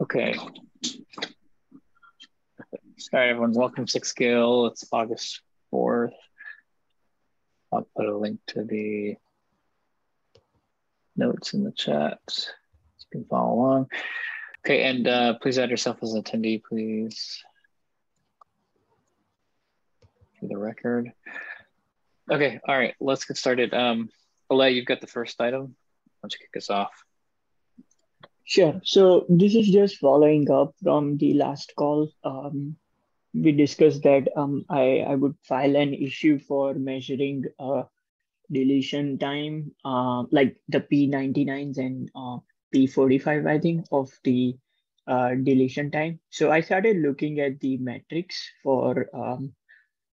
Okay. Sorry, everyone. Welcome to Scale. It's August 4th. I'll put a link to the notes in the chat so you can follow along. Okay, and uh, please add yourself as an attendee, please. For the record. Okay, all right, let's get started. Um, Alay, you've got the first item. Why don't kick us off? Sure. So this is just following up from the last call. Um, we discussed that um, I, I would file an issue for measuring uh, deletion time, uh, like the P99s and uh, P45, I think, of the uh, deletion time. So I started looking at the metrics for um,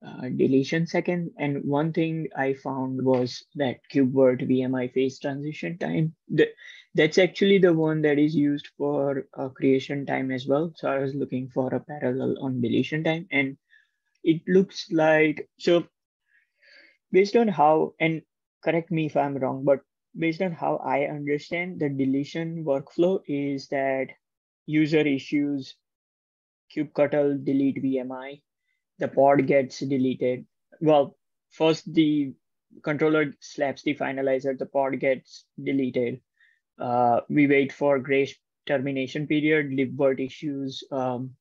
uh, deletion second. And one thing I found was that KubeVirt VMI phase transition time. The, that's actually the one that is used for uh, creation time as well. So I was looking for a parallel on deletion time and it looks like, so based on how, and correct me if I'm wrong, but based on how I understand the deletion workflow is that user issues kubectl delete VMI, the pod gets deleted. Well, first the controller slaps the finalizer, the pod gets deleted uh, we wait for grace termination period, libvirt issues, um,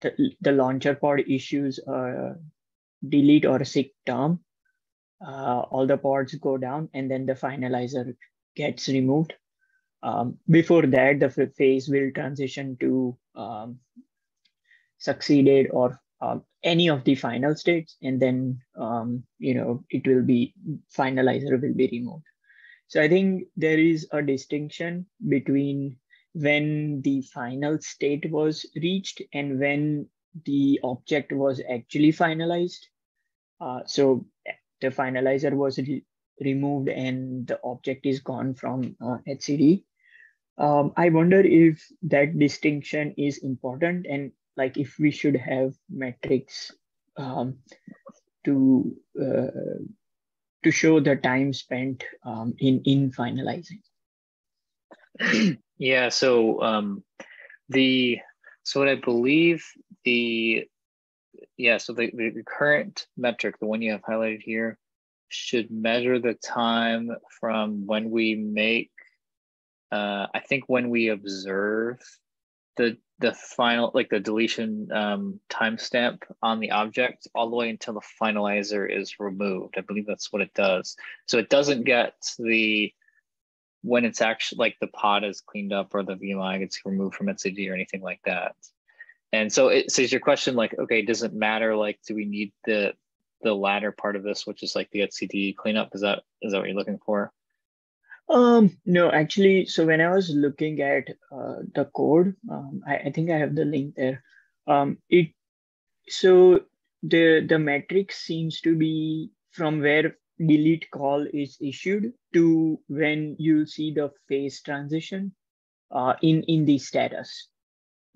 the, the launcher pod issues uh, delete or sick term. Uh, all the pods go down and then the finalizer gets removed. Um, before that, the phase will transition to um, succeeded or um, any of the final states, and then um, you know it will be finalizer will be removed. So I think there is a distinction between when the final state was reached and when the object was actually finalized. Uh, so the finalizer was re removed and the object is gone from uh, etcd. Um, I wonder if that distinction is important and like if we should have metrics um, to uh, to show the time spent um, in in finalizing. yeah. So um, the so what I believe the yeah so the, the current metric, the one you have highlighted here, should measure the time from when we make. Uh, I think when we observe the the final like the deletion um, timestamp on the object all the way until the finalizer is removed. I believe that's what it does. So it doesn't get the when it's actually like the pod is cleaned up or the VMI gets removed from etcd or anything like that. And so it says your question like, okay, does it matter? Like, do we need the the latter part of this, which is like the etcd cleanup? Is that is that what you're looking for? Um, no, actually, so when I was looking at uh, the code, um, I, I think I have the link there. Um, it so the the metric seems to be from where delete call is issued to when you see the phase transition uh, in in the status,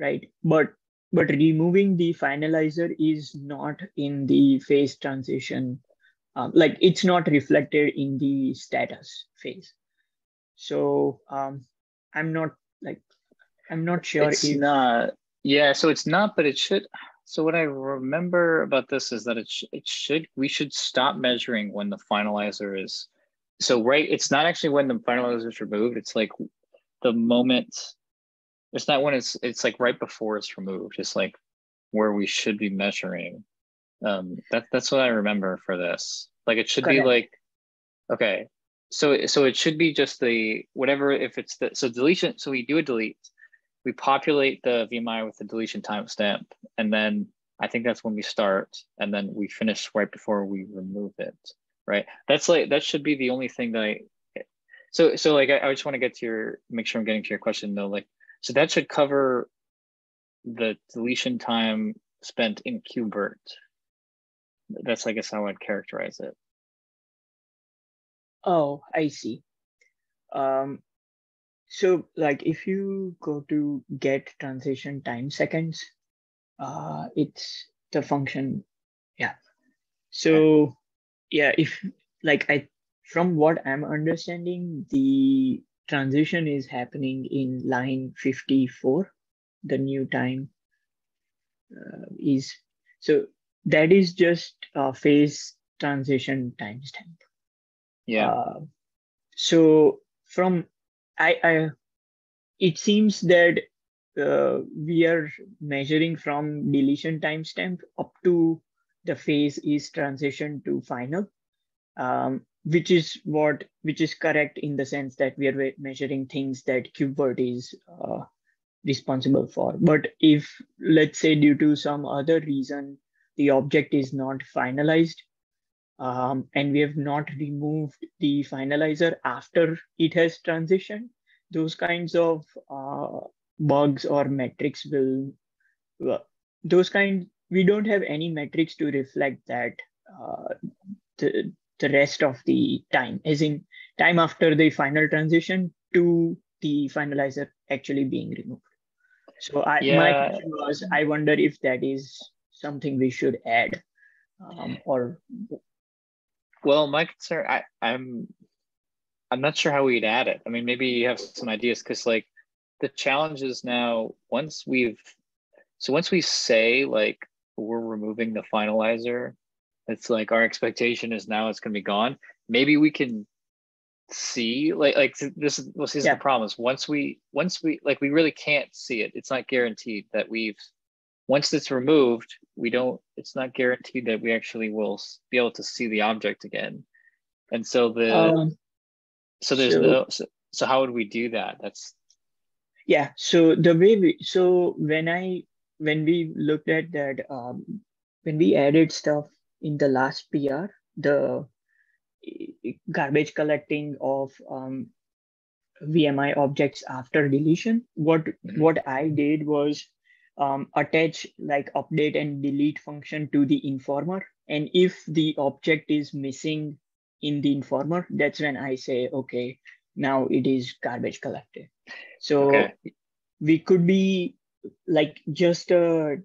right? But but removing the finalizer is not in the phase transition, um, like it's not reflected in the status phase. So um, I'm not like I'm not sure. It's if... not. Yeah, so it's not, but it should. So what I remember about this is that it sh it should we should stop measuring when the finalizer is. So right, it's not actually when the finalizer is removed. It's like the moment. It's not when it's it's like right before it's removed. It's like where we should be measuring. Um, that that's what I remember for this. Like it should be like, okay, so so it should be just the whatever if it's the so deletion so we do a delete we populate the vmi with the deletion timestamp and then i think that's when we start and then we finish right before we remove it right? That's like that should be the only thing that i so so like i, I just want to get to your make sure i'm getting to your question though like so that should cover the deletion time spent in KubeVirt that's i guess how i'd characterize it Oh, I see. Um, so like if you go to get transition time seconds, uh, it's the function. Yeah. So yeah, if like I from what I'm understanding, the transition is happening in line 54, the new time uh, is, so that is just a phase transition timestamp. Yeah. Uh, so from, I, I, it seems that uh, we are measuring from deletion timestamp up to the phase is transition to final, um, which is what which is correct in the sense that we are measuring things that KubeVirt is uh, responsible for. But if let's say due to some other reason the object is not finalized, um, and we have not removed the finalizer after it has transitioned, those kinds of uh, bugs or metrics will, those kind, we don't have any metrics to reflect that uh, the, the rest of the time, as in time after the final transition to the finalizer actually being removed. So I, yeah. my question was, I wonder if that is something we should add um, or. Well, my concern, I, I'm, I'm not sure how we'd add it. I mean, maybe you have some ideas because like the challenge is now once we've so once we say like we're removing the finalizer it's like our expectation is now it's going to be gone maybe we can see like like this is well, this yeah. the problem is once we once we like we really can't see it it's not guaranteed that we've once it's removed we don't it's not guaranteed that we actually will be able to see the object again. And so the um, so there's so, no so, so how would we do that? That's yeah so the way we so when i when we looked at that um, when we added stuff in the last pr the garbage collecting of um, vmi objects after deletion what what i did was um, attach like update and delete function to the informer. And if the object is missing in the informer that's when i say okay now it is garbage collected. So okay. we could be like just a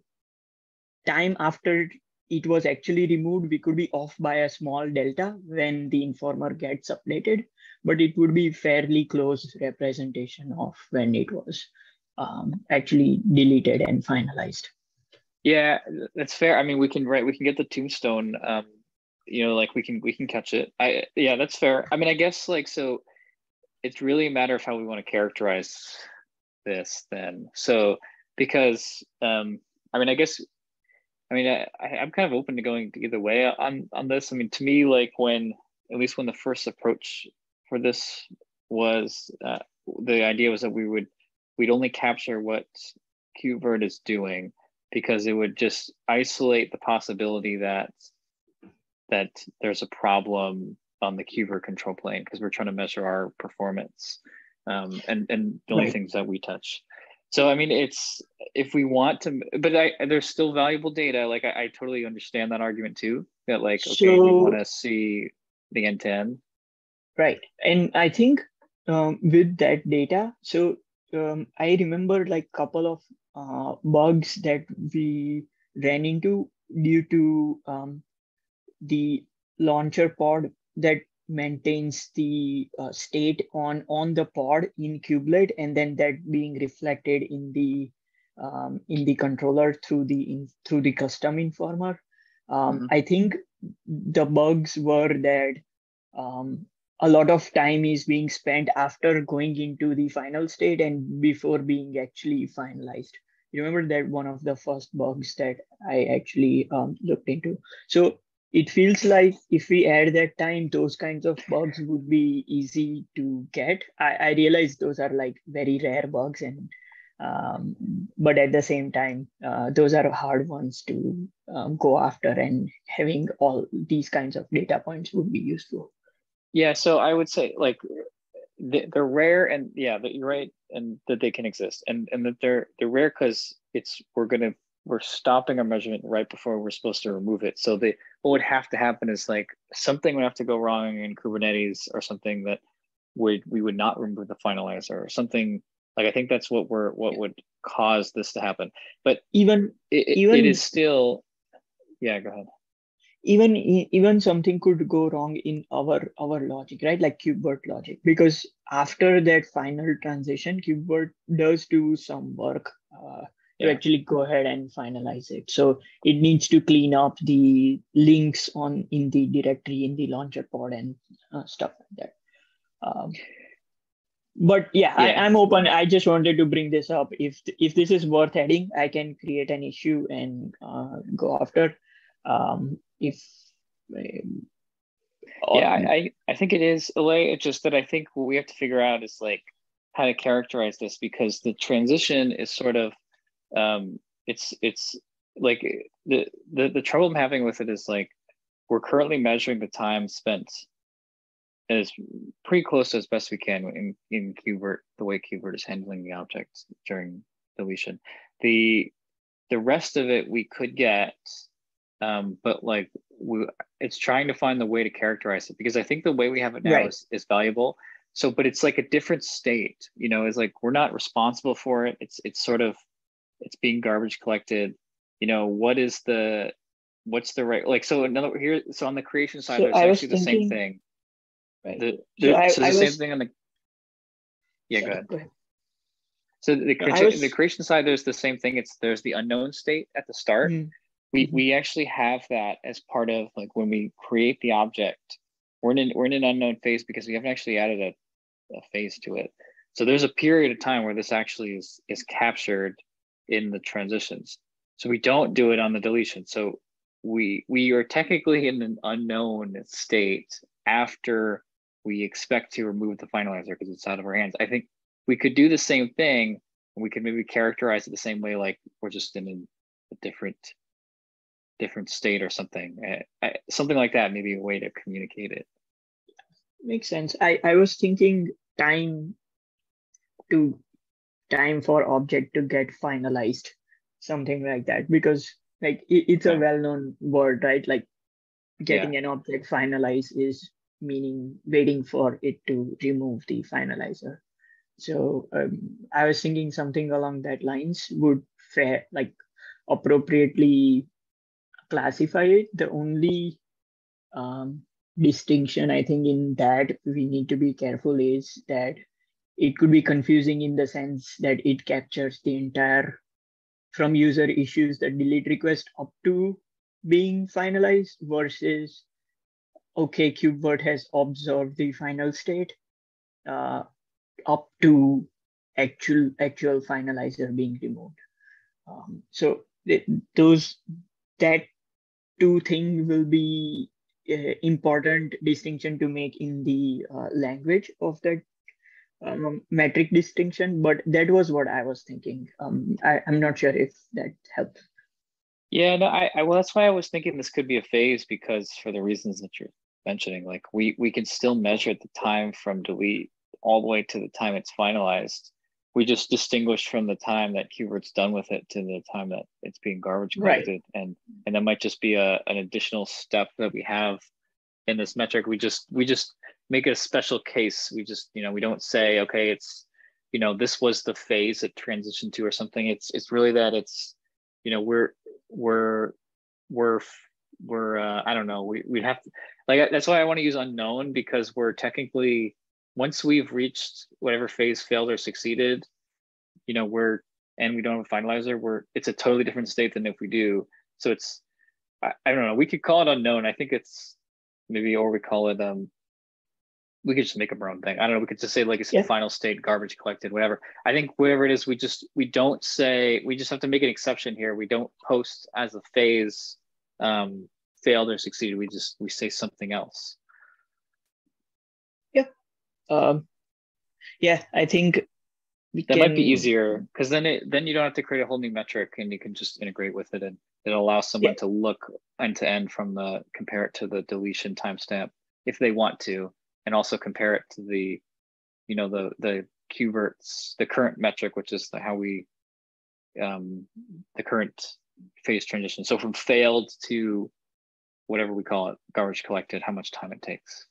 time after it was actually removed, we could be off by a small delta when the informer gets updated, but it would be fairly close representation of when it was um, actually deleted and finalized. Yeah, that's fair. I mean, we can right, we can get the tombstone. Um, you know, like we can we can catch it. I yeah, that's fair. I mean, I guess like so it's really a matter of how we want to characterize this then. So because um, I mean, I guess I mean, I, I'm kind of open to going either way on on this. I mean, to me, like when at least when the first approach for this was, uh, the idea was that we would we'd only capture what KubeVirt is doing because it would just isolate the possibility that that there's a problem on the KubeVirt control plane because we're trying to measure our performance um, and and the only right. things that we touch. So I mean, it's if we want to, but I, there's still valuable data. Like I, I totally understand that argument too. That like okay, so, we want to see the end to end. Right, and I think um, with that data, so um, I remember like couple of uh, bugs that we ran into due to um, the launcher pod that maintains the uh, state on on the pod in kubelet and then that being reflected in the um, in the controller through the in, through the custom informer um, mm-hmm. i think the bugs were that um, a lot of time is being spent after going into the final state and before being actually finalized you remember that one of the first bugs that i actually um, looked into so it feels like if we add that time, those kinds of bugs would be easy to get. I, I realize those are like very rare bugs, and um, but at the same time, uh, those are hard ones to um, go after, and having all these kinds of data points would be useful. Yeah, so I would say like they're rare, and yeah, that you're right, and that they can exist, and and that they're they're rare because it's we're gonna we're stopping our measurement right before we're supposed to remove it. So the what would have to happen is like something would have to go wrong in Kubernetes or something that would we would not remove the finalizer or something like I think that's what we're what would cause this to happen. But even it, even it is still yeah, go ahead. Even even something could go wrong in our our logic, right? Like KubeVirt logic, because after that final transition, KubeVirt does do some work uh, to actually go ahead and finalize it. So it needs to clean up the links on in the directory in the launcher pod and uh, stuff like that. Um, but yeah, yeah. I, am open. I just wanted to bring this up. If if this is worth adding, I can create an issue and uh, go after. Um, if um, yeah, I, I think it is a way. It's just that I think what we have to figure out is like how to characterize this because the transition is sort of um, it's it's like the, the the trouble I'm having with it is like we're currently measuring the time spent as pretty close as best we can in in KubeVirt the way KubeVirt is handling the objects during deletion. The the rest of it we could get, um, but like we, it's trying to find the way to characterize it because I think the way we have it now right. is, is valuable. So, but it's like a different state, you know, it's like we're not responsible for it. It's it's sort of it's being garbage collected. You know, what is the what's the right like so another here so on the creation side so there's actually the thinking, same thing. Right. The, the, so, I, so the I same was, thing on the yeah, go ahead. Go ahead. So the, was, the creation side, there's the same thing. It's there's the unknown state at the start. Mm-hmm. We mm-hmm. we actually have that as part of like when we create the object. We're in an, we're in an unknown phase because we haven't actually added a, a phase to it. So there's a period of time where this actually is is captured in the transitions. So we don't do it on the deletion. So we we are technically in an unknown state after we expect to remove the finalizer because it's out of our hands. I think we could do the same thing. and We could maybe characterize it the same way, like we're just in a, a different different state or something. Uh, something like that, maybe a way to communicate it. Makes sense. I, I was thinking time to time for object to get finalized something like that because like it, it's a well-known word right like getting yeah. an object finalized is meaning waiting for it to remove the finalizer so um, i was thinking something along that lines would fair like appropriately classify it the only um, distinction i think in that we need to be careful is that it could be confusing in the sense that it captures the entire from user issues the delete request up to being finalized versus okay KubeVirt has observed the final state uh, up to actual actual finalizer being removed. Um, so th- those that two things will be uh, important distinction to make in the uh, language of that um, metric distinction, but that was what I was thinking. Um, I, am not sure if that helps. Yeah, no, I, I, well, that's why I was thinking this could be a phase because for the reasons that you're mentioning, like we we can still measure the time from delete all the way to the time it's finalized. We just distinguish from the time that KubeVirt's done with it to the time that it's being garbage collected, right. and and that might just be a an additional step that we have in this metric. We just we just make it a special case. We just, you know, we don't say, okay, it's, you know, this was the phase it transitioned to or something. It's it's really that it's, you know, we're we're we're we're uh, I don't know. We we have to, like that's why I want to use unknown because we're technically once we've reached whatever phase failed or succeeded, you know, we're and we don't have a finalizer, we're it's a totally different state than if we do. So it's I, I don't know. We could call it unknown. I think it's maybe or we call it um we could just make up our own thing. I don't know. We could just say like it's yeah. final state, garbage collected, whatever. I think wherever it is, we just we don't say we just have to make an exception here. We don't post as a phase um, failed or succeeded. We just we say something else. Yeah. Um, yeah, I think that can... might be easier because then it then you don't have to create a whole new metric and you can just integrate with it and it allows someone yeah. to look end to end from the compare it to the deletion timestamp if they want to and also compare it to the, you know, the the KubeVirt's the current metric, which is the, how we, um, the current phase transition. So from failed to whatever we call it, garbage collected, how much time it takes.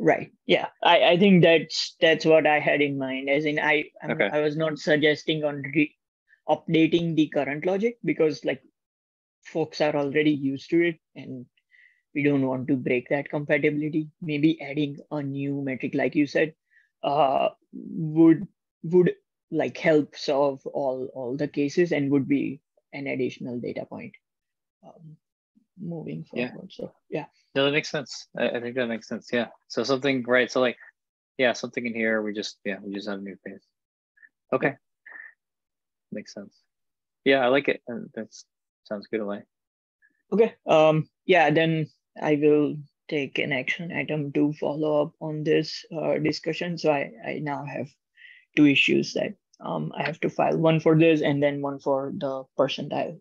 Right. Yeah. I, I think that's that's what I had in mind. As in, I okay. I was not suggesting on re- updating the current logic because like folks are already used to it and we don't want to break that compatibility maybe adding a new metric like you said uh, would would like help solve all all the cases and would be an additional data point um, moving forward. Yeah. So yeah. No, that makes sense. I, I, think that makes sense. Yeah. So something right. So like, yeah, something in here. We just yeah, we just have a new phase. Okay. Makes sense. Yeah, I like it. That sounds good, Alay. Okay. Um. Yeah. Then I will take an action item to follow up on this uh, discussion. So I I now have two issues that um I have to file one for this and then one for the percentile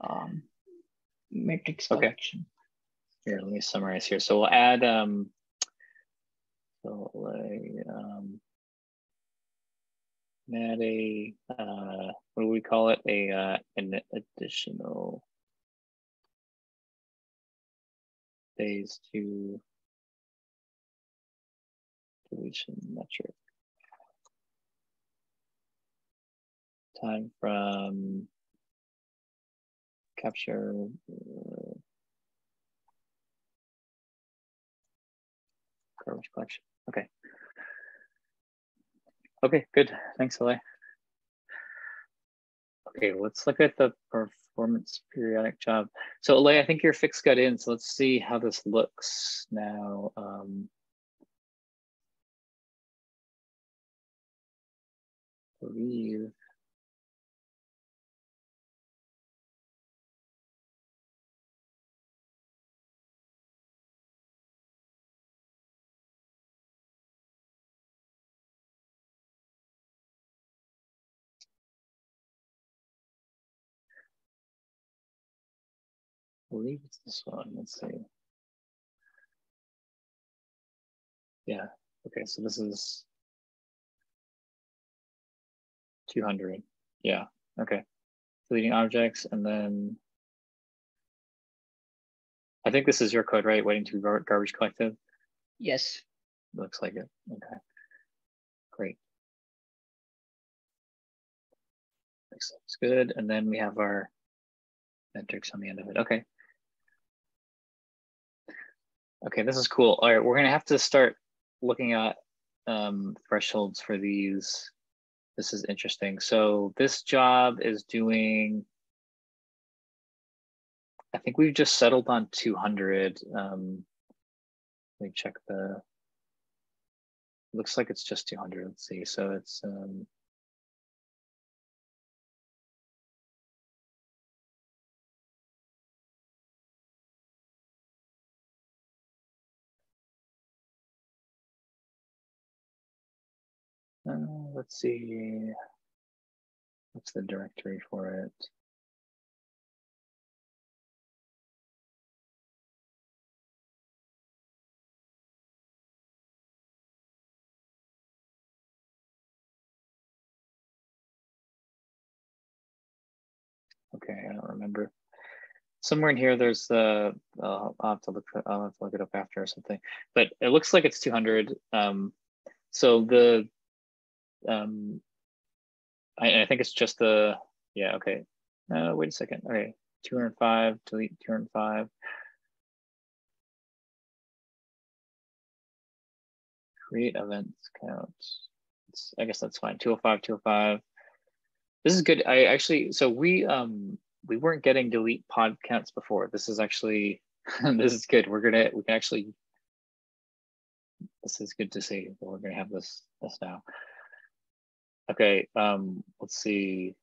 um matrix collection. Okay. Here, let me summarize here. So we'll add um so like um add a uh, what do we call it? A uh, an additional phase to deletion metric. Time from capture uh, garbage collection. Okay. Okay, good. Thanks, Alay. Okay, let's look at the performance periodic job. So Alay, I think your fix got in, so let's see how this looks now. Um, believe believe it's this one. Let's see. Yeah. Okay. So this is 200. Yeah. Okay. Deleting objects and then I think this is your code, right? Waiting to be garbage collected. Yes. Looks like it. Okay. Great. Looks good. And then we have our metrics on the end of it. Okay. Okay, this is cool. All right, we're gonna have to start looking at um, thresholds for these. This is interesting. So this job is doing, I think we've just settled on 200. Um, let me check the, looks like it's just 200. Let's see. So it's, um, let's see. What's the directory for it? Okay, I don't remember. Somewhere in here, there's the. Uh, I'll have to look. I'll have to look it up after or something. But it looks like it's 200. Um, so the um, I, I think it's just the, yeah, okay. Uh, wait a second. Okay, 205, delete 205. Create events count. It's, I guess that's fine. 205, 205. This is good. I actually, so we um we weren't getting delete pod counts before. This is actually, this is good. We're gonna, we can actually, this is good to see. We're gonna have this this now. Okay, um, let's see.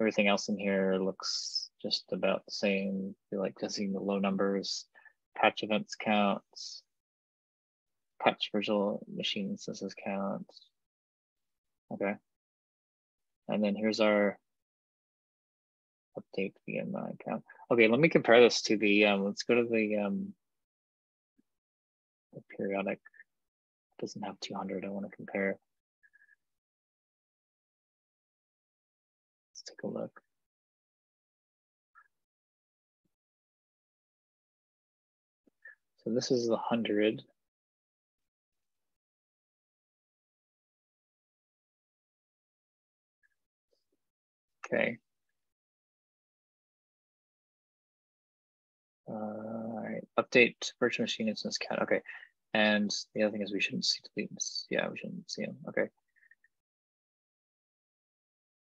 Everything else in here looks just about the same. Feel like just seeing the low numbers, patch events counts, patch virtual machine instances counts. Okay. And then here's our update VMI count. Okay, let me compare this to the, um, let's go to the, um, the periodic, it doesn't have 200, I wanna compare. A look. So this is the 100. Okay. Uh, all right, update virtual machine instance count. Okay, And the other thing is we shouldn't see deletes. Yeah, we shouldn't see them. Okay.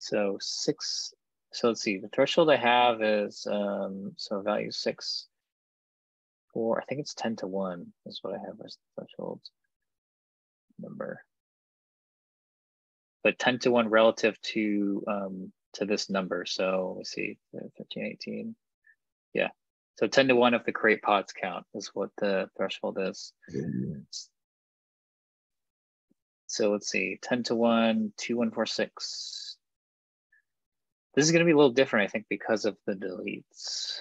So six, so let's see, the threshold I have is, um, so value six, four, I think it's 10 to one is what I have as the threshold number. But 10 to one relative to, um, to this number. So let's see, 15, 18. Yeah, so 10 to 1 of the create pods count is what the threshold is. So let's see, 10 to 1, 2, 1, 4, 6. This is going to be a little different, I think, because of the deletes.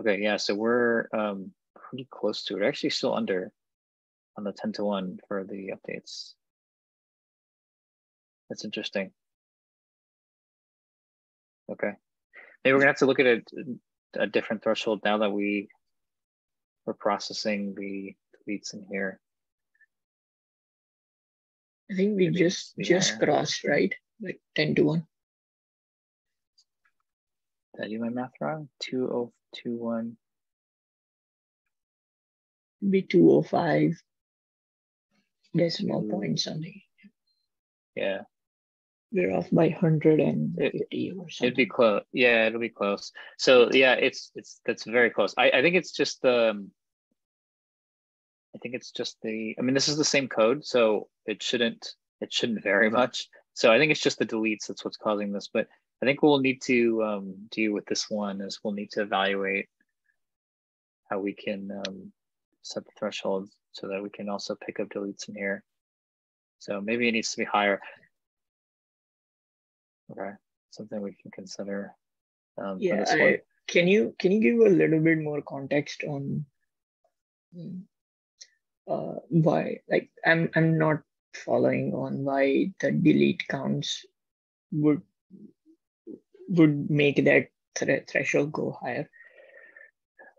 Okay, yeah, so we're um, pretty close to it. Actually, still under on the 10 to 1 for the updates. That's interesting. Okay. Maybe we're gonna have to look at it a different threshold now that we we're processing the deletes in here. I think we Maybe just just higher. crossed, right? Like 10 to 1. Did I do my math wrong? 2021. Be 205 decimal Two. points on the. Yeah. We're off by 150 it, or something. It'd be close. Yeah, it'll be close. So yeah, it's it's that's very close. I, I think it's just the um, I think it's just the I mean this is the same code, so it shouldn't it shouldn't vary much. So I think it's just the deletes that's what's causing this. But I think we'll need to um, deal with this one is we'll need to evaluate how we can um, set the threshold so that we can also pick up deletes in here. So maybe it needs to be higher. Okay, something we can consider. Um, yeah, I, can you can you give a little bit more context on uh, why? Like, I'm I'm not following on why the delete counts would would make that th threshold go higher.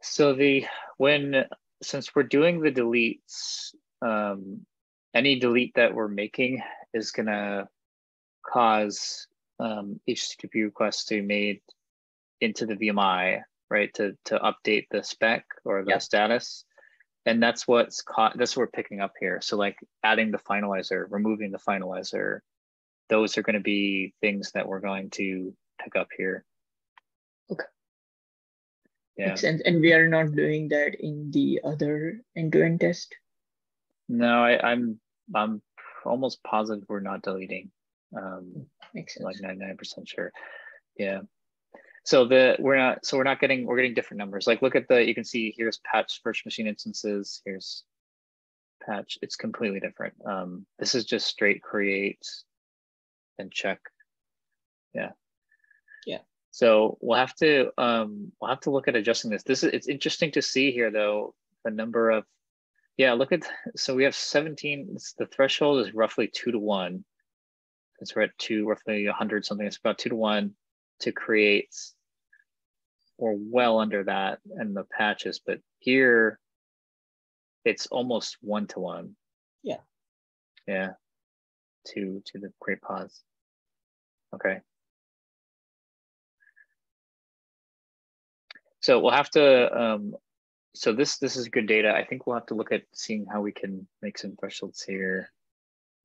So the when since we're doing the deletes, um, any delete that we're making is gonna cause um, HTTP requests to be made into the VMI, right, to to update the spec or the yep. status. And that's what's caught, that's what we're picking up here. So like adding the finalizer, removing the finalizer, those are going to be things that we're going to pick up here. Okay. Yeah. Makes sense. And we are not doing that in the other end-to-end test? No, I, I'm I'm almost positive we're not deleting. Um, Makes sense. Like 99% sure. Yeah. So the we're not so we're not getting we're getting different numbers. Like look at the you can see here's patch virtual machine instances. Here's patch. It's completely different. Um, this is just straight create and check. Yeah. Yeah. So we'll have to um, we'll have to look at adjusting this. This is it's interesting to see here though the number of yeah look at so we have 17 the threshold is roughly two to one since we're at two, roughly 100 something, it's about two to one to create or well under that and the patches. But here it's almost one to one. Yeah. Yeah. To to the great pods. Okay. So we'll have to um, so this this is good data. I think we'll have to look at seeing how we can make some thresholds here.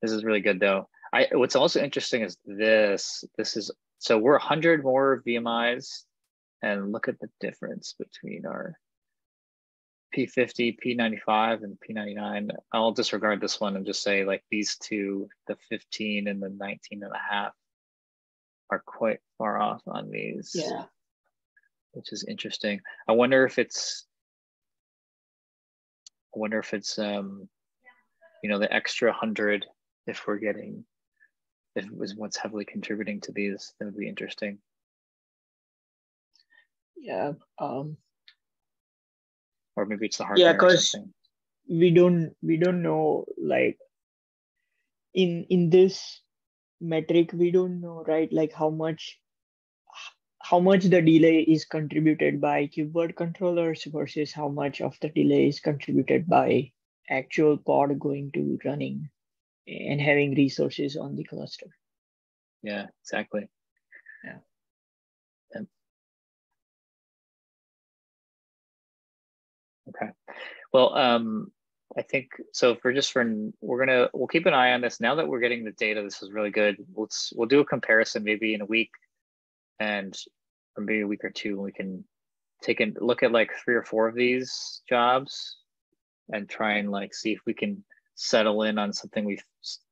This is really good though. I what's also interesting is this. This is so we're 100 more VMIs, and look at the difference between our P50, P95, and P99. I'll disregard this one and just say like these two, the 15 and the 19 and a half, are quite far off on these. Yeah. Which is interesting. I wonder if it's I wonder if it's um you know the extra hundred if we're getting if it was what's heavily contributing to these, that would be interesting. Yeah. Um, or maybe it's the hardware. Yeah, because we don't we don't know like in in this metric we don't know right like how much how much the delay is contributed by KubeVirt controllers versus how much of the delay is contributed by actual pod going to running and having resources on the cluster. Yeah, exactly. Yeah. Okay. Well, um, I think so. For just for we're gonna we'll keep an eye on this now that we're getting the data. This is really good. Let's we'll do a comparison maybe in a week, and maybe a week or two. We can take a look at like three or four of these jobs, and try and like see if we can settle in on something we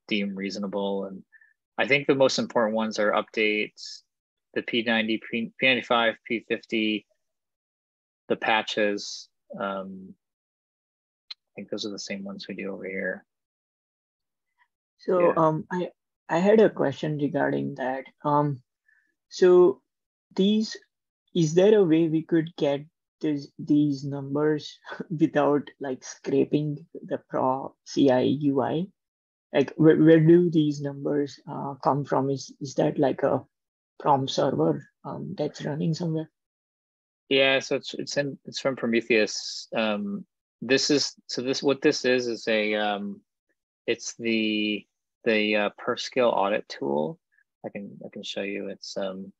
deem reasonable. And I think the most important ones are updates, the P90, P, P95, P50, the patches. Um, I think those are the same ones we do over here. So yeah. um, I I had a question regarding that. Um, so these is there a way we could get this, these numbers without like scraping the Prow CI UI? Like where, where do these numbers uh, come from? Is is that like a Prom server um, that's running somewhere? Yeah, so it's it's in it's from Prometheus. Um, this is so this what this is is a um, it's the the uh, perfscale audit tool. I can I can show you. It's um,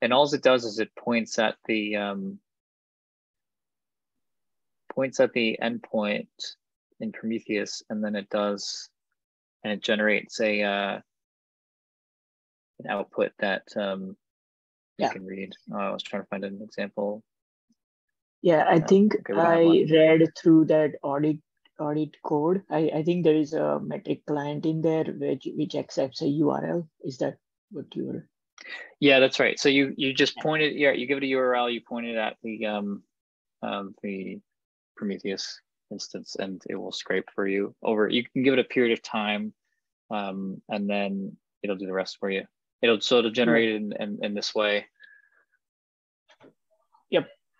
and all it does is it points at the um, points at the endpoint in Prometheus, and then it does, and it generates a uh, an output that um, you yeah. can read. Oh, I was trying to find an example. Yeah, I think okay, I read through that audit audit code. I, I think there is a metric client in there which which accepts a URL. Is that what you're? Yeah, that's right. So you you just pointed yeah you give it a URL. You pointed at the um, um the Prometheus instance, and it will scrape for you over. You can give it a period of time, um, and then it'll do the rest for you it'll sort of generate in, in, in this way.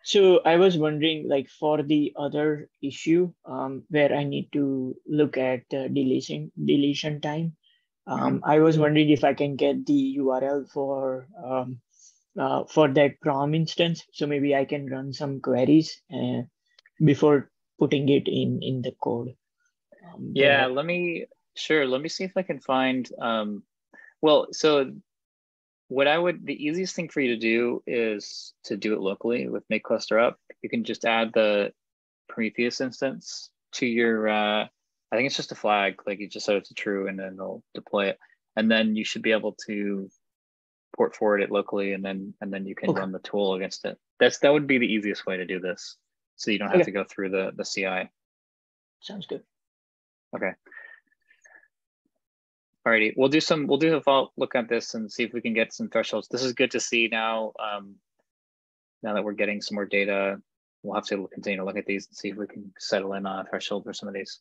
So I was wondering, like for the other issue um, where I need to look at the deletion deletion time, um, mm-hmm. I was wondering if I can get the URL for um, uh, for that prom instance. So maybe I can run some queries uh, before putting it in in the code. Um, yeah, let me sure. Let me see if I can find. Um, well, so what I would, the easiest thing for you to do is to do it locally with make cluster up. You can just add the Prometheus instance to your, uh, I think it's just a flag, like you just set it to true and then it'll deploy it. And then you should be able to port forward it locally and then, and then you can okay. run the tool against it. That's, that would be the easiest way to do this. So you don't have okay. to go through the, the CI. Sounds good. Okay. Alrighty, we'll do some, we'll do a follow look at this and see if we can get some thresholds. This is good to see now. Um, now that we're getting some more data, we'll have to continue to look at these and see if we can settle in on a threshold for some of these.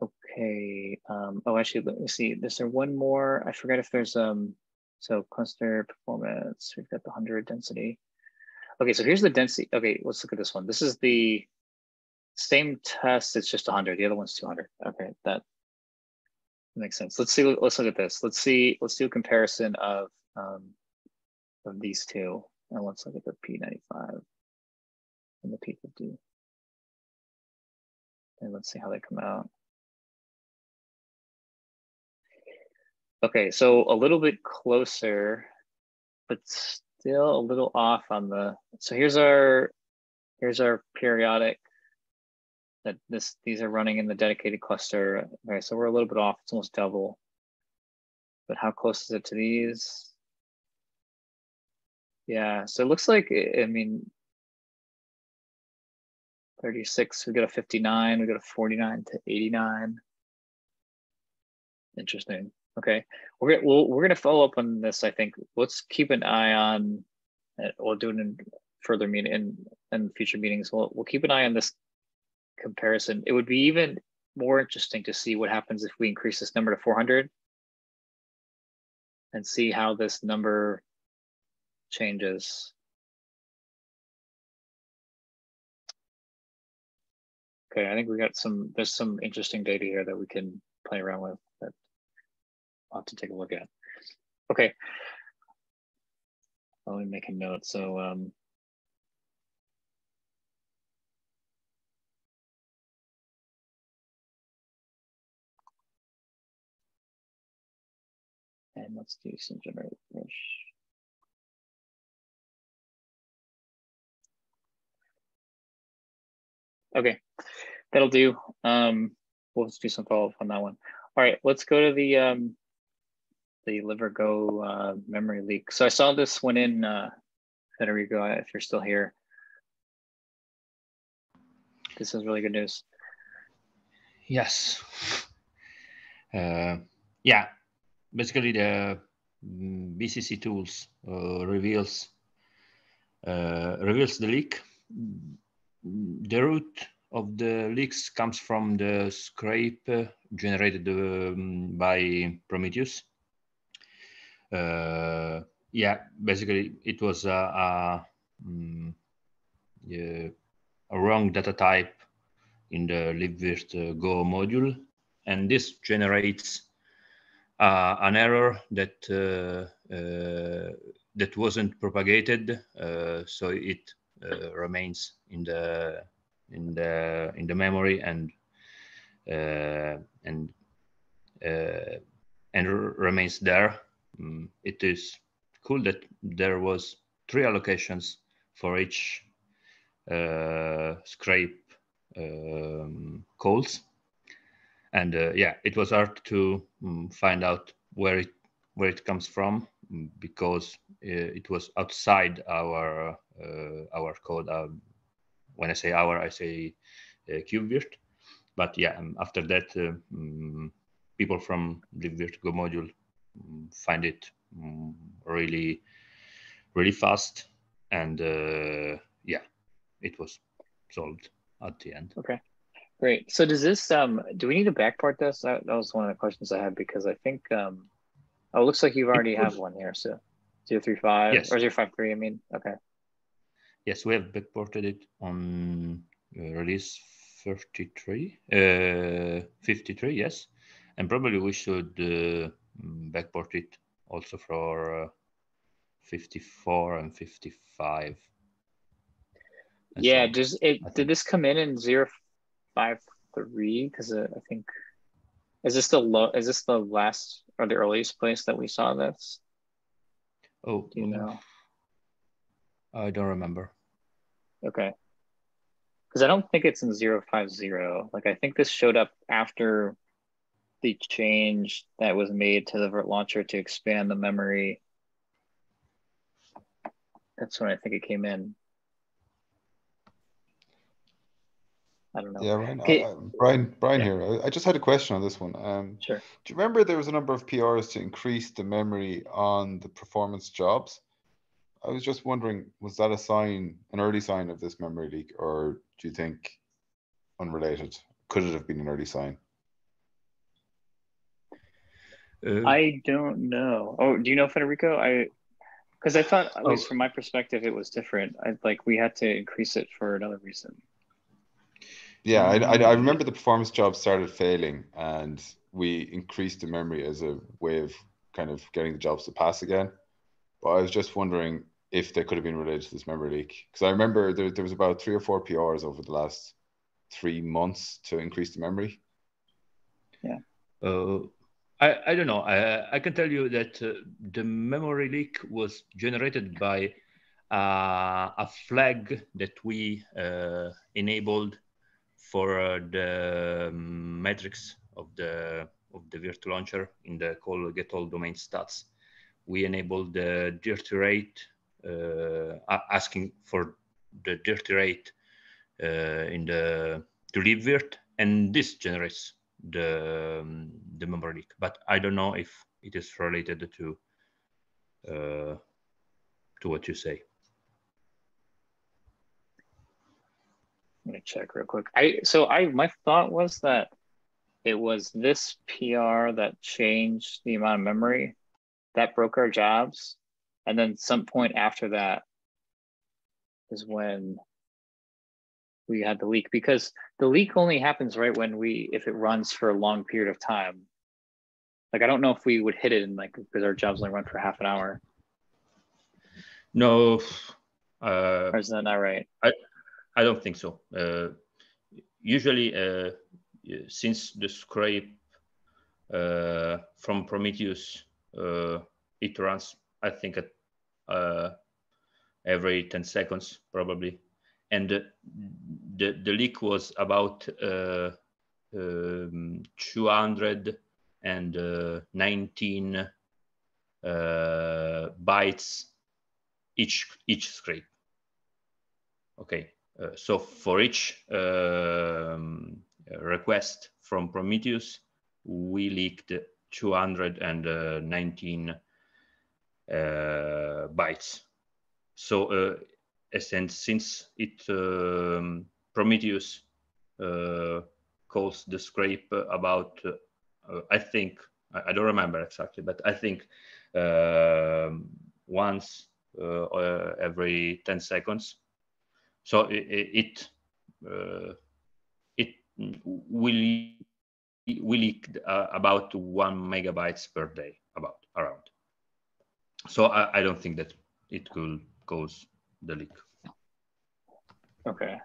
Okay. Um, oh, actually, let me see. Is there one more? I forget if there's um. So cluster performance. We've got the hundred density. Okay, so here's the density. Okay, let's look at this one. This is the same test. It's just 100. The other one's 200. Okay, that makes sense. Let's see. Let's look at this. Let's see. Let's do a comparison of um, of these two, and let's look at the P95 and the P50, and let's see how they come out. Okay, so a little bit closer, but still a little off on the. So here's our here's our periodic that this these are running in the dedicated cluster. Okay, so we're a little bit off, it's almost double. But how close is it to these? Yeah, so it looks like, I mean, 36, we got a 59, we got a 49 to 89. Interesting. Okay, we're we'll, we're gonna follow up on this. I think let's keep an eye on. We'll do it in further meeting in, in future meetings. We'll we'll keep an eye on this comparison. It would be even more interesting to see what happens if we increase this number to 400 and see how this number changes. Okay, I think we got some, there's some interesting data here that we can play around with that I'll have to take a look at. Okay. Let me make a note. So um, And let's do some generate fish. Okay, that'll do. Um, we'll just do some follow up on that one. All right, let's go to the um, the libvirt-go uh, memory leak. So I saw this one in uh, Federico, if you're still here. This is really good news. Yes. Uh, yeah, basically the mm, BCC tools uh, reveals uh, reveals the leak. The root of the leaks comes from the scrape generated um, by Prometheus. Uh, yeah, basically it was a, a, yeah, a wrong data type in the libvirt uh, Go module, and this generates uh, an error that uh, uh, that wasn't propagated, uh, so it remains in the in the in the memory and and and remains there. Um, it is cool that there was three allocations for each scrape um, calls. And uh, yeah, it was hard to um, find out where it where it comes from mm, because uh, it was outside our uh, our code. Um, when I say our, I say uh. But yeah, um, after that, uh, um, people from the Go module mm, find it really, really fast. And yeah, it was solved at the end. Okay, great. So does this, um, do we need to backport this? That, that was one of the questions I had because I think, um, oh, it looks like you've already have one here. So 035 yes. or 053, I mean, okay. Yes, we have backported it on uh, release 33, uh, 53, yes. And probably we should uh, backport it also for uh, 54 and 55 yeah, does it did this come in in zero five three? Because uh, I think is this the low? Is this the last or the earliest place that we saw this? Oh, do you know? I don't remember. Okay, because I don't think it's in zero five zero. Like I think this showed up after the change that was made to the Virt launcher to expand the memory. That's when I think it came in. I don't know. Yeah, Ryan, okay. uh, Brian, Brian yeah. here. I, I, just had a question on this one. Um, sure. Do you remember there was a number of PRs to increase the memory on the performance jobs? I was just wondering, was that a sign, an early sign of this memory leak, or do you think unrelated? Could it have been an early sign? Uh, I don't know. Oh, do you know Federico? I because I thought, at least oh. from my perspective, it was different. I like we had to increase it for another reason. Yeah, I, I, I remember the performance job started failing, and we increased the memory as a way of kind of getting the jobs to pass again. But I was just wondering if they could have been related to this memory leak because I remember there, there was about three or four PRs over the last three months to increase the memory. Yeah. Uh, I, I don't know. I, I can tell you that uh, the memory leak was generated by uh, a flag that we uh, enabled for uh, the um, metrics of the of the Virt launcher in the call get all domain stats. We enable the dirty rate, uh, asking for the dirty rate uh, in the to libvirt, and this generates the um, the memory leak. But I don't know if it is related to uh, to what you say. Let me check real quick. I so I my thought was that it was this PR that changed the amount of memory that broke our jobs, and then some point after that is when we had the leak because the leak only happens right when we if it runs for a long period of time. Like I don't know if we would hit it in like because our jobs only run for half an hour. No. Uh, or is that not right? I I don't think so. Uh, usually, uh, since the scrape uh, from Prometheus, it runs, I think, at every 10 seconds, probably. And the, the leak was about um, 219 uh, bytes each each scrape. Okay, so for each um, request from Prometheus, we leaked 219 uh, bytes. So uh, since, since it um, Prometheus uh, calls the scrape about, uh, I think, I, don't remember exactly, but I think um, once uh, every 10 seconds. So it, it, it will we leak uh, about one megabytes per day, about around. So I, I don't think that it could cause the leak. Okay.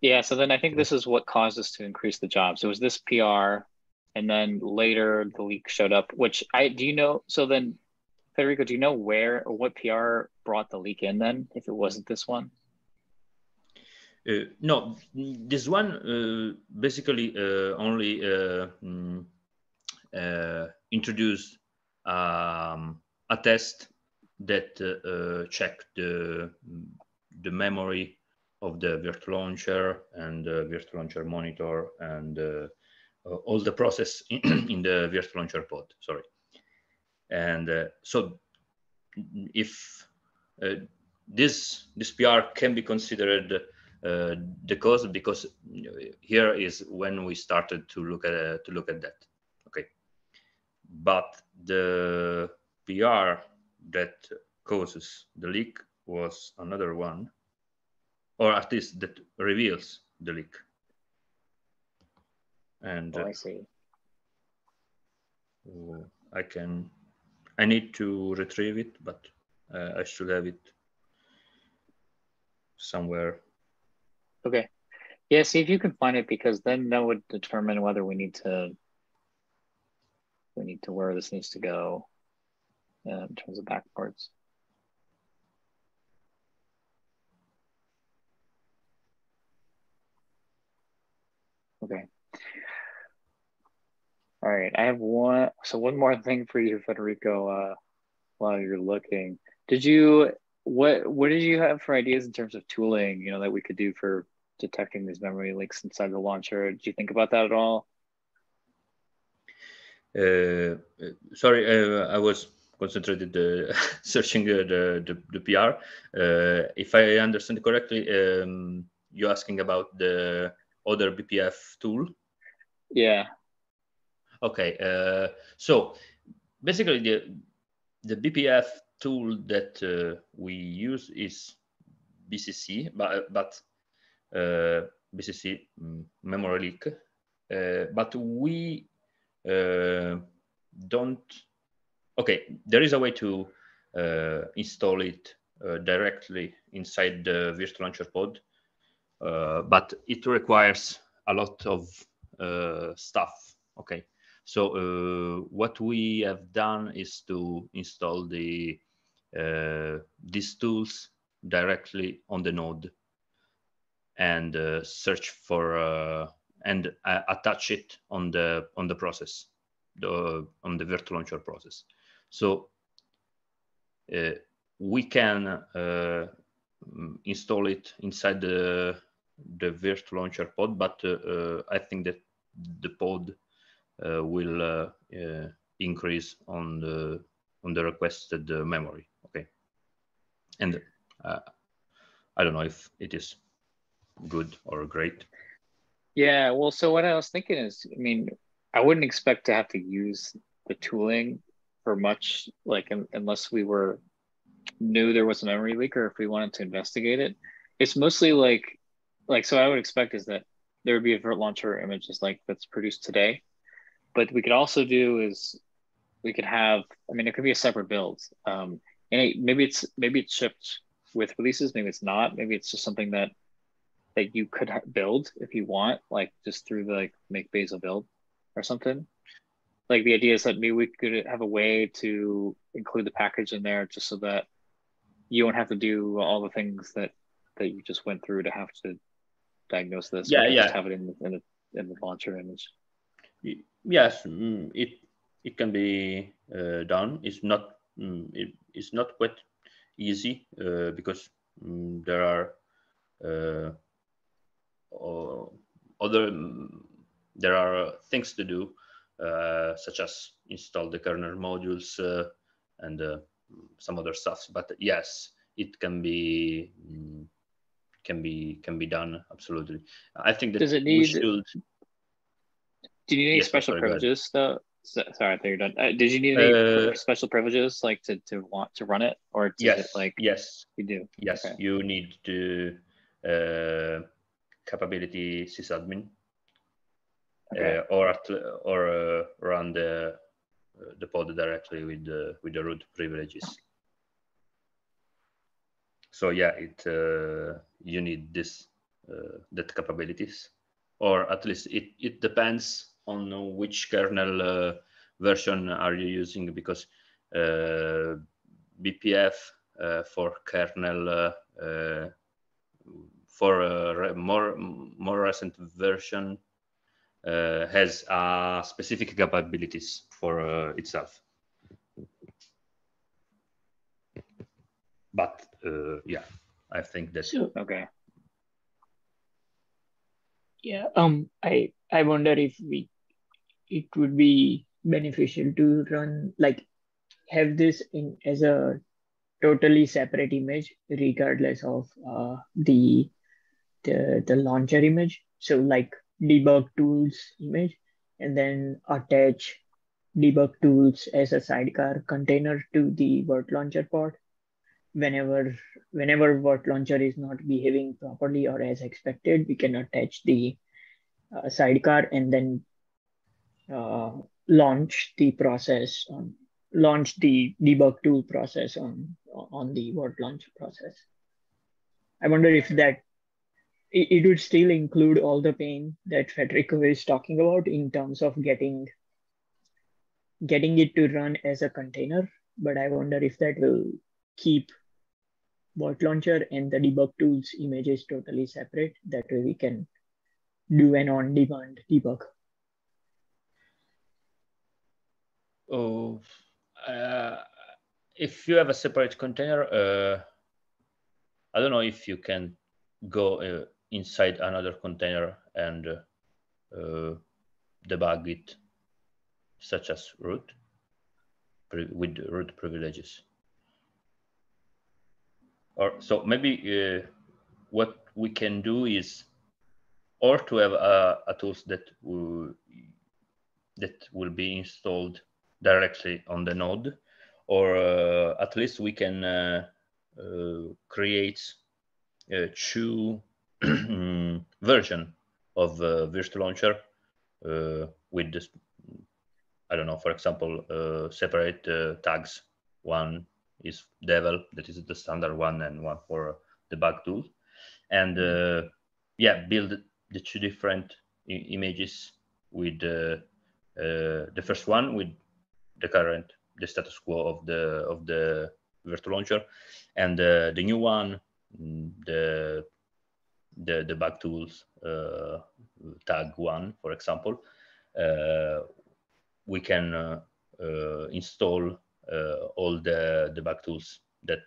Yeah, so then I think this is what caused us to increase the jobs. It was this PR, and then later the leak showed up, which I do you know? So then, Federico, do you know where or what PR brought the leak in then, if it wasn't this one? Uh, no, this one uh, basically uh, only mm, introduced um, a test that checked the the memory of the virtual launcher and the virtual launcher monitor and uh, all the process in, the virtual launcher pod sorry. And uh, so if uh, this this pr can be considered uh, the cause because here is when we started to look at uh, to look at that. Okay, but the PR that causes the leak was another one, or at least that reveals the leak. And oh, I see. Uh, I can. I need to retrieve it, but uh, I should have it somewhere Okay. Yeah, see if you can find it because then that would determine whether we need to we need to where this needs to go uh, in terms of backports. Okay. All right, I have one. So one more thing for you, Federico. Uh, while you're looking, did you what what did you have for ideas in terms of tooling? You know that we could do for detecting these memory leaks inside the launcher. Did you think about that at all? Uh, sorry, uh, I was concentrated uh, searching the, the, the PR. Uh, if I understand correctly, um, you're asking about the other BPF tool? Yeah. Okay, uh, so basically the, the BPF tool that uh, we use is BCC, but, but uh, BCC mm, memory leak, uh, but we uh, don't. Okay, there is a way to install it directly inside the virtual launcher pod, but it requires a lot of stuff. Okay, so uh, what we have done is to install the uh, Uh, these tools directly on the node and uh, search for uh, and uh, attach it on the on the process, the on the virtual launcher process. So uh, we can uh, install it inside the the virtual launcher pod, but I think that the pod will increase on the on the requested memory. And uh, I don't know if it is good or great? Yeah, well, so what I was thinking is, I mean, I wouldn't expect to have to use the tooling for much, like unless we were knew there was a memory leak or if we wanted to investigate it. It's mostly like, like so. I would expect is that there would be a virt launcher images like that's produced today, but we could also do is we could have. I mean, it could be a separate build, um, and it, maybe it's maybe it's shipped with releases, maybe it's not. Maybe it's just something that that you could build if you want, like just through the like make Bazel build or something. Like the idea is that maybe we could have a way to include the package in there just so that you don't have to do all the things that that you just went through to have to diagnose this. Yeah, yeah. Just have it in the, in the in the launcher image. Yes, mm, it it can be uh, done. It's not mm, it, it's not quite easy uh, because mm, there are uh, other mm, there are things to do, uh, such as install the kernel modules uh, and uh, some other stuff. But yes, it can be can be can be done absolutely. I think that Does it we need- should. Do you need any Yes, special sorry, privileges though? So, sorry, I thought you're done. Uh, did you need any Uh, special privileges like to, to want to run it, or Yes, it like yes, you do? yes. Okay. You need to uh, capability sysadmin Okay. uh, or at, or uh, run the uh, the pod directly with the with the root privileges. So yeah, it uh, you need this uh, that capabilities, or at least it it depends on which kernel uh, version are you using because uh, BPF uh, for kernel for a re- more more recent version uh, has uh, specific capabilities for uh, itself. But yeah, I think that's So Okay. yeah, um, I I wonder if we it would be beneficial to run like have this in as a totally separate image regardless of uh, the the the launcher image. So like debug tools image and then attach debug tools as a sidecar container to the virt launcher pod whenever whenever virt launcher is not behaving properly or as expected we can attach the uh, sidecar and then Uh, launch the process on launch the debug tool process on on the word launch process. I wonder if that it, would still include all the pain that federico is talking about in terms of getting getting it to run as a container but i wonder if that will keep virt launcher and the debug tools images totally separate that way we can do an on demand debug Oh, uh, if you have a separate container, uh, I don't know if you can go uh, inside another container and uh, uh, debug it, such as root with root privileges. Or so maybe uh, what we can do is, or to have a, a tools that will, that will be installed directly on the node, or uh, at least we can uh, uh, create uh, two version of uh, Virtual Launcher uh, with this, I don't know, for example, uh, separate tags. One is Devel, that is the standard one, and one for the bug tool. And yeah, build the two different images with the first one with the current the status quo of the of the virtual launcher. And uh, the new one the the the bug tools uh, tag one for example uh, we can uh, uh, install uh, all the the debug tools that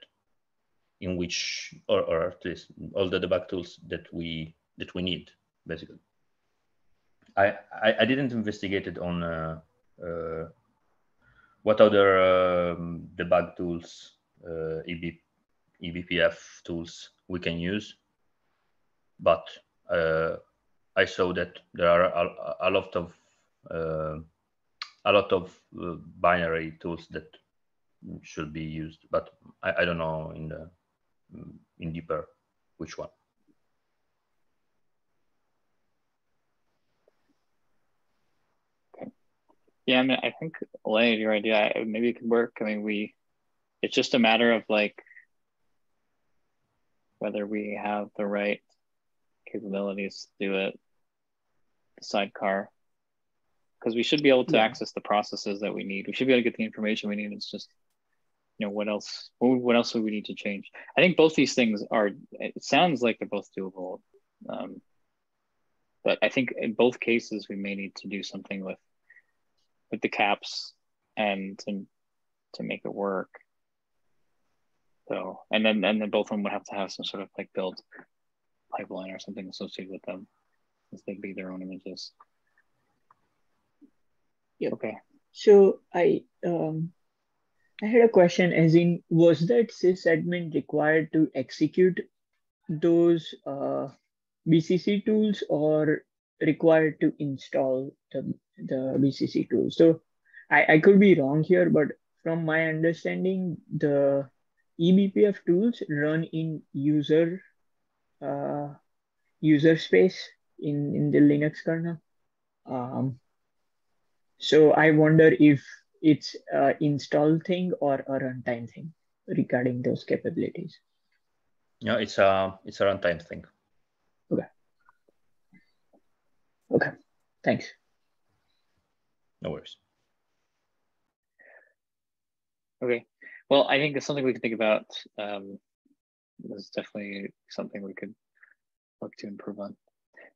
in which or, or at least all the debug tools that we that we need basically. I i, I didn't investigate it on what other um, debug tools, uh, EB, eBPF tools we can use. But uh, I saw that there are a, a lot of uh, a lot of uh, binary tools that should be used, but I, I don't know in the in deeper which one. Yeah, I mean, I think Alay, your idea maybe it could work. I mean, we, it's just a matter of like whether we have the right capabilities to do it, the sidecar, because we should be able to Yeah. access the processes that we need. We should be able to get the information we need. It's just, you know, what else? What, what else would we need to change? I think both these things are. It sounds like they're both doable. Um, but I think in both cases we may need to do something with with the caps and to to make it work. So and then and then both of them would have to have some sort of like build pipeline or something associated with them, since they'd be their own images. Yeah. Okay. So I um I had a question as in was that sysadmin required to execute those uh, BCC tools or required to install the, the BCC tools? So I, I could be wrong here, but from my understanding, the eBPF tools run in user uh, user space in, in the Linux kernel. Um, so I wonder if it's a install thing or a runtime thing regarding those capabilities. Yeah, it's a it's a runtime thing. Okay. Okay. Thanks. No worries. Okay. Well, I think it's something we can think about. Um, this is definitely something we could look to improve on.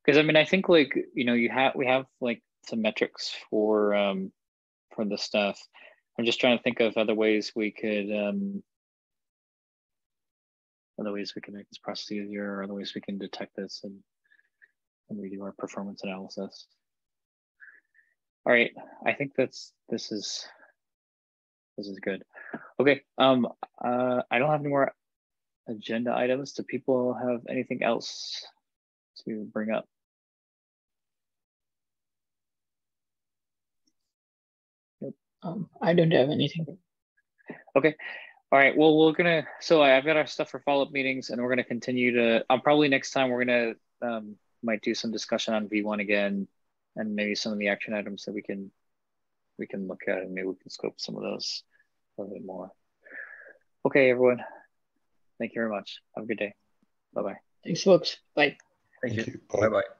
Because I mean, I think like you know, you have we have like some metrics for um, for this stuff. I'm just trying to think of other ways we could um, other ways we can make this process easier, or other ways we can detect this and and we do our performance analysis. All right, I think that's this is this is good. Okay, um, uh, I don't have any more agenda items. Do people have anything else to bring up? Nope. Um, I don't have anything. Okay. All right. Well, we're gonna. So I've got our stuff for follow-up meetings, and we're gonna continue to. Um, probably next time we're gonna um, might do some discussion on V1 again, and maybe some of the action items that we can we can look at, and maybe we can scope some of those a little bit more. Okay, everyone. Thank you very much. Have a good day. Bye bye. Thanks, folks. Bye. Thank, Thank you. you. Bye. Bye bye.